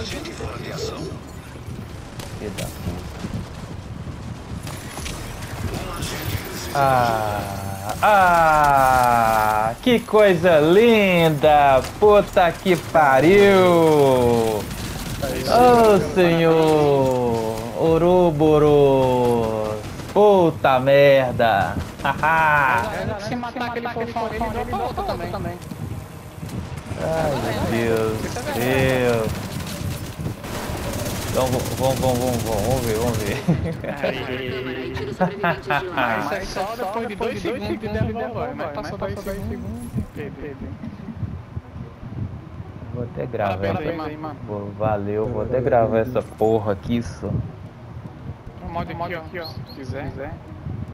Agente fora de ação. Filho da puta. Ah, ah, que coisa linda! Puta que pariu! Ô senhor! Uruburu! Puta merda! Haha! Se matar aquele também. Ai meu Deus do céu! Então vamos, vamos, vamos, vamos, vamos ver, vamos ver. Isso é só depois de dois segundos que derruba, mas passou dois segundos. Vou até gravar. Aí. Vou- Valeu, vou até gravar essa porra aqui só. Um mod aqui, ó, se quiser.